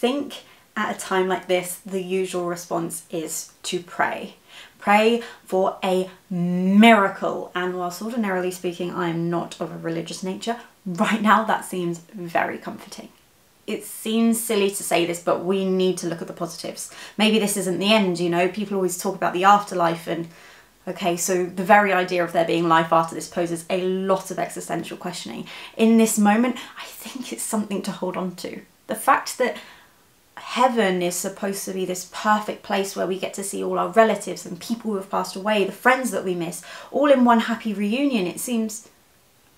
think at a time like this, the usual response is to pray. Pray for a miracle. And whilst ordinarily speaking, I am not of a religious nature, right now that seems very comforting. It seems silly to say this, but we need to look at the positives. Maybe this isn't the end, you know, people always talk about the afterlife and Okay, so the very idea of there being life after this poses a lot of existential questioning. In this moment, I think it's something to hold on to. The fact that heaven is supposed to be this perfect place where we get to see all our relatives and people who have passed away, the friends that we miss, all in one happy reunion, it seems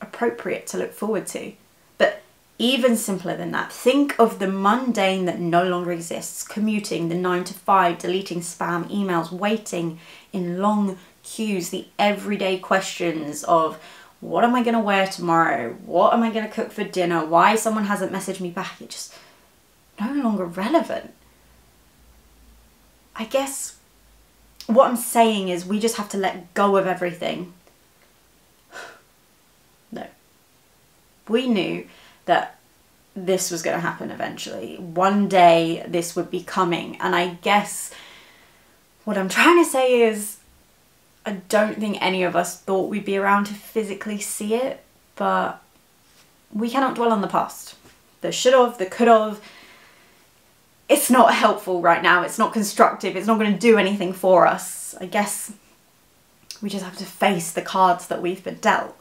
appropriate to look forward to. But even simpler than that, think of the mundane that no longer exists commuting, the nine to five, deleting spam emails, waiting in long queues, the everyday questions of what am I going to wear tomorrow? What am I going to cook for dinner? Why someone hasn't messaged me back? It just no longer relevant. I guess what I'm saying is we just have to let go of everything. no. We knew that this was going to happen eventually. One day this would be coming. And I guess what I'm trying to say is I don't think any of us thought we'd be around to physically see it, but we cannot dwell on the past. The should have, the could have. It's not helpful right now. It's not constructive. It's not going to do anything for us. I guess we just have to face the cards that we've been dealt.